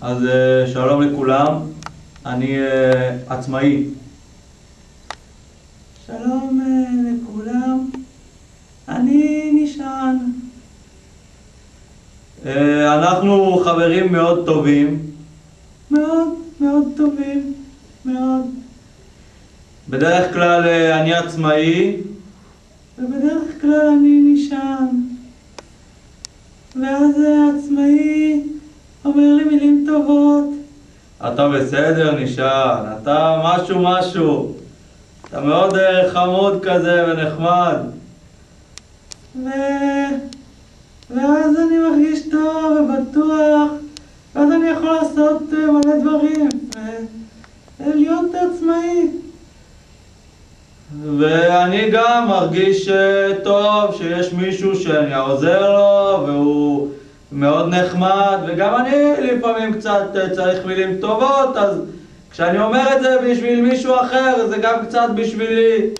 אז אה, שלום לכולם, אני אה, עצמאי. שלום אה, לכולם, אני נשען. אנחנו חברים מאוד טובים, מאוד מאוד טובים, מאוד. בדרך כלל אני עצמאי, ובדרך כלל אני נשען. ואז העצמאי אומר לי מילים טובות. אתה בסדר נשען, אתה משהו משהו, אתה מאוד אה, חמוד כזה ונחמד. ו... ואז אני מרגיש טוב ובטוח, ואז אני יכול לעשות אה, מלא דברים, ולהיות עצמאי. ואני גם מרגיש אה, טוב שיש מישהו שאני עוזר לו והוא מאוד נחמד וגם אני לפעמים קצת אה, צריך מילים טובות אז כשאני אומר את זה בשביל מישהו אחר זה גם קצת בשבילי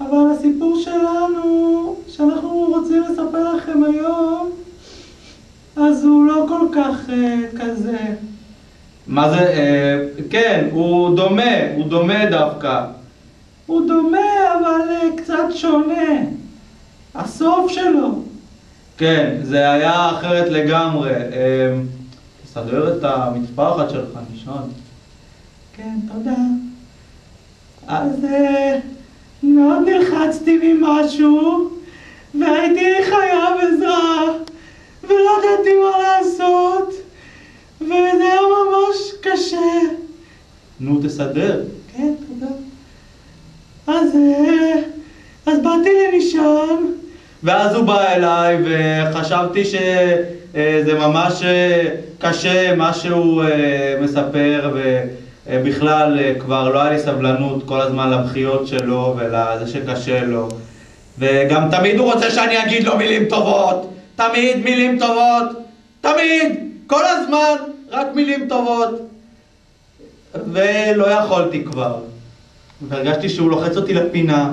אבל הסיפור שלנו, שאנחנו רוצים לספר לכם היום, אז הוא לא כל כך אה, כזה. מה זה? אה, כן, הוא דומה, הוא דומה דווקא הוא דומה, אבל אה, קצת שונה. הסוף שלו. כן, זה היה אחרת לגמרי אה, תסדר את המטפחת שלך, נשען כן, תודה. אז אה, מאוד נלחצתי ממשהו, והייתי חייב עזרה, ולא ידעתי מה לעשות, וזה היה ממש קשה. נו תסדר כן, תודה. אז, אה, אז באתי לנשען, ואז הוא בא אליי וחשבתי שזה ממש אה, קשה מה שהוא אה, מספר ובכלל אה, כבר לא היה לי סבלנות כל הזמן לבכיות שלו ולזה שקשה לו. וגם תמיד הוא רוצה שאני אגיד לו מילים טובות. תמיד מילים טובות. תמיד. כל הזמן רק מילים טובות. ולא יכולתי כבר. והרגשתי שהוא לוחץ אותי לפינה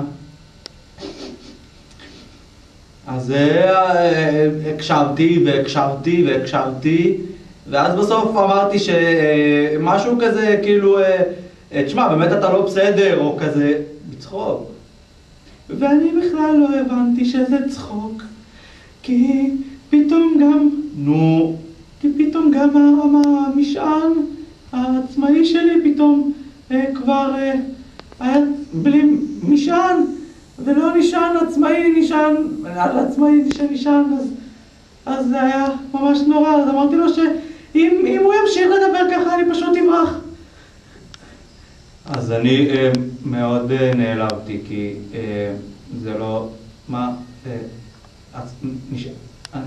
אז אה, הקשבתי והקשבתי והקשבתי ואז בסוף אמרתי שמשהו כזה כאילו אה, אה, תשמע באמת אתה לא בסדר או כזה בצחוק. ואני בכלל לא הבנתי שזה צחוק, כי פתאום גם, נו כי פתאום גם המשען העצמאי שלי פתאום אה, כבר אה, היה בלי משען, ולא נשען עצמאי נשען, על עצמאי שנשען, אז, אז זה היה ממש נורא, אז אמרתי לו שאם אם הוא ימשיך לדבר ככה אני פשוט אמרח. אז אני אה, מאוד אה, נעלבתי כי אה, זה לא מה אה. נש... אני,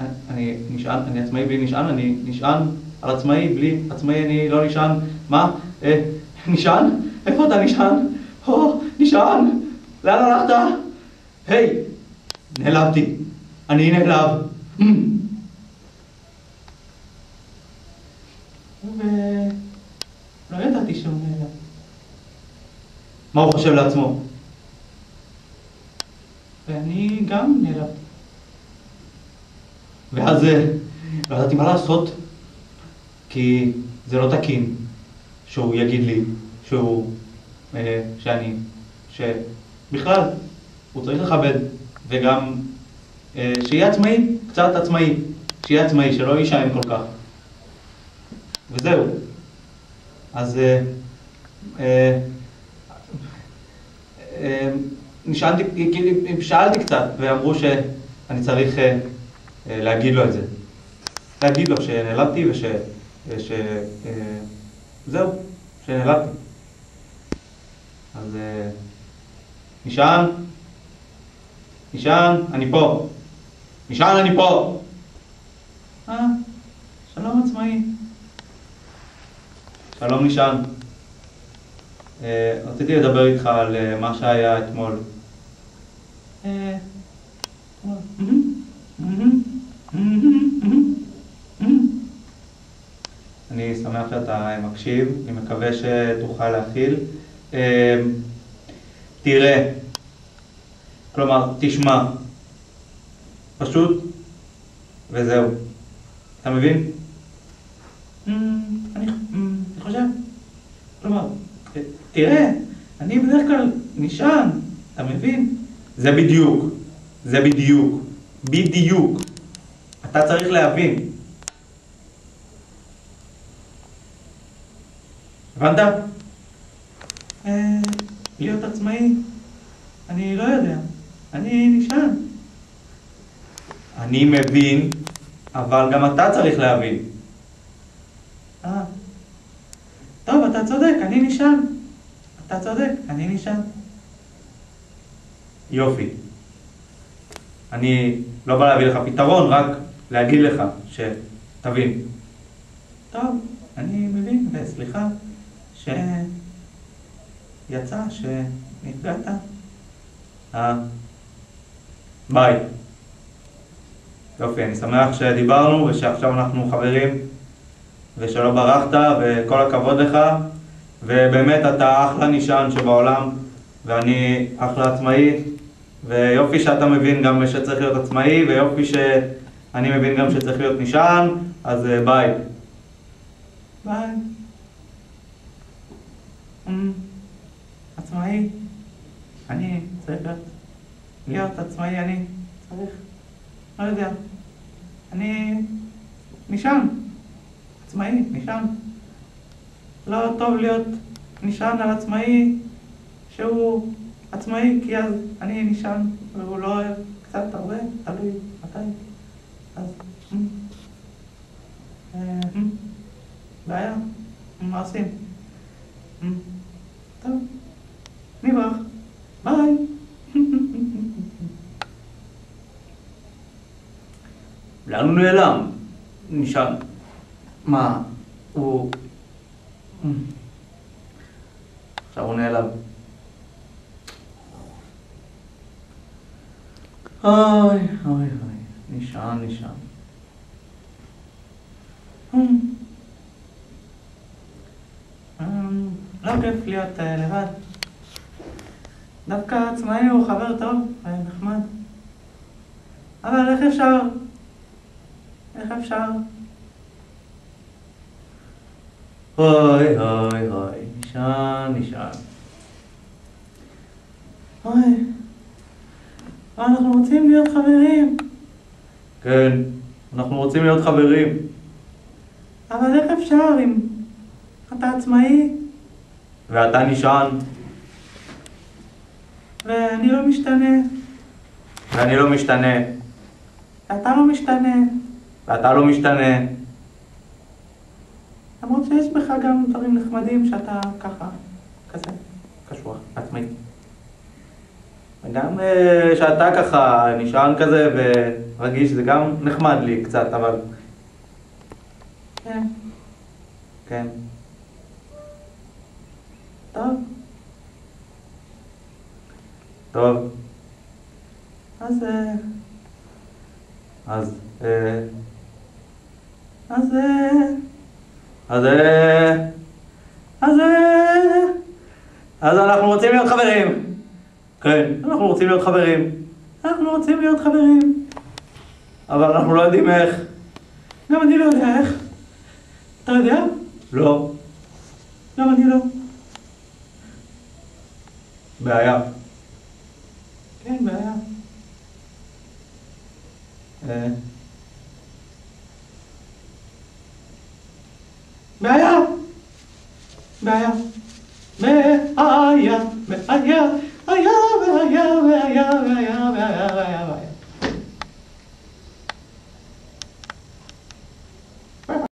אני, אני נשען, אני עצמאי בלי נשען, אני נשען על עצמאי בלי עצמאי אני לא נשען, מה? אה, נשען? איפה אתה נשען? או, נשען! לאן הלכת? היי! נעלבתי, אני נעלב. ולא ידעתי שהוא נעלם. מה הוא חושב לעצמו? ואני גם נעלבתי. ואז לא ידעתי מה לעשות, כי זה לא תקין שהוא יגיד לי שהוא, אה, שאני, שבכלל, הוא צריך לכבד, וגם אה, שיהיה עצמאי, קצת עצמאי, שיהיה עצמאי, שלא יישען כל כך. וזהו. אז אה, אה, אה, נשאלתי, כאילו, שאלתי קצת, ואמרו שאני צריך אה, אה, להגיד לו את זה. להגיד לו שנעלבתי וש... וש... אה, זהו, שנעלבתי. אז אה, נשען, נשען, אני פה. נשען, אני פה. אה, שלום עצמאי. שלום נשען. אה, רציתי לדבר איתך על אה, מה שהיה אתמול. אה. אני שמח שאתה מקשיב, אני מקווה שתוכל להכיל. אה, תראה, כלומר, תשמע, פשוט, וזהו. אתה מבין? אני אמ, אני חושב, כלומר, תראה, אני בדרך כלל נשען, אתה מבין? זה בדיוק. זה בדיוק. בדיוק. אתה צריך להבין. הבנת? להיות עצמאי, אני לא יודע, אני נשען. אני מבין, אבל גם אתה צריך להבין. אה. טוב, אתה צודק, אני נשען. אתה צודק, אני נשען. יופי. אני לא בא להביא לך פתרון, רק להגיד לך שתבין. טוב, אני מבין, וסליחה שיצא שנפגעת. אה? ביי. יופי, אני שמח שדיברנו ושעכשיו אנחנו חברים ושלא ברחת וכל הכבוד לך ובאמת אתה אחלה נשען שבעולם ואני אחלה עצמאי ויופי שאתה מבין גם שצריך להיות עצמאי ויופי שאני מבין גם שצריך להיות נשען אז אה, ביי. ביי. אמ, עצמאי, אני צריך להיות, להיות עצמאי, אני צריך, לא יודע, אני נשען, עצמאי, נשען. לא טוב להיות נשען על עצמאי שהוא עצמאי, כי אז אני נשען והוא לא אוהב קצת הרבה, תלוי מתי. אז, אמ, אה, אמ, בעיה, מה עושים? אמ, טוב, נברח, ביי. לאן הוא נעלם? נשען. מה? הוא... עכשיו הוא נעלם. אוי, אוי, אוי. נשען, נשען. לא כיף להיות אה, לבד. דווקא עצמאי הוא חבר טוב ונחמד. אבל איך אפשר? אפשר? אוי, אוי, אוי. נשען, נשען. אוי, אנחנו רוצים להיות חברים. כן, אנחנו רוצים להיות חברים. אבל איך אפשר אם אתה עצמאי ואתה נשען, ואני לא משתנה, ואני לא משתנה, ואתה לא משתנה, ואתה לא משתנה. למרות שיש בך גם דברים נחמדים שאתה ככה, כזה. קשוח, עצמאי. וגם אה, שאתה ככה נשען כזה ורגיש, זה גם נחמד לי קצת, אבל כן, כן. טוב, טוב, אז, אה, אז, אה, אז, אז, אז, אז אנחנו רוצים להיות חברים. כן, אנחנו רוצים להיות חברים, אנחנו רוצים להיות חברים. אבל אנחנו לא יודעים איך. גם אני לא יודע איך. אתה יודע? לא, גם אני לא. בעיה. כן, בעיה. אה, בעיה! בעיה. בעיה, בעיה, בעיה, בעיה, בעיה, בעיה, בעיה, בעיה, בעיה.